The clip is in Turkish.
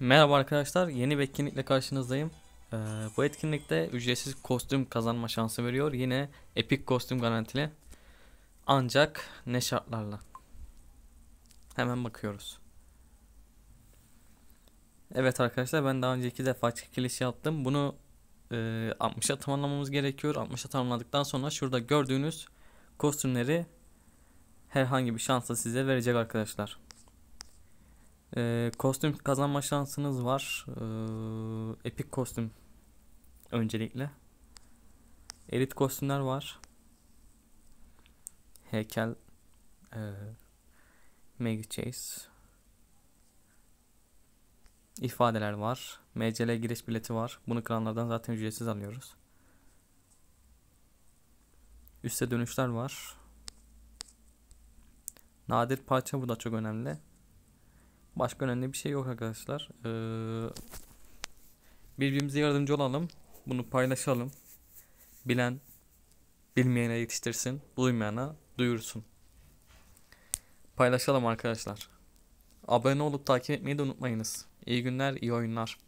Merhaba arkadaşlar, yeni bir etkinlikle karşınızdayım. Ee, bu etkinlikte ücretsiz kostüm kazanma şansı veriyor. Yine epik kostüm garantili. Ancak ne şartlarla? Hemen bakıyoruz. Evet arkadaşlar ben daha önce iki defa çekiliş yaptım. Bunu e, 60'a tamamlamamız gerekiyor. 60'a tamamladıktan sonra şurada gördüğünüz kostümleri herhangi bir şansla size verecek arkadaşlar. Ee, kostüm kazanma şansınız var. Ee, epik kostüm öncelikle. Elit kostümler var. Heykel e, Mega Chase ifadeler var. MCL giriş bileti var. Bunu kıranlardan zaten ücretsiz alıyoruz. Üste dönüşler var. Nadir parça bu da çok önemli. Başka önemli bir şey yok arkadaşlar. Ee, birbirimize yardımcı olalım. Bunu paylaşalım. Bilen bilmeyene yetiştirsin. Duymayana duyursun. Paylaşalım arkadaşlar. Abone olup takip etmeyi de unutmayınız. İyi günler, iyi oyunlar.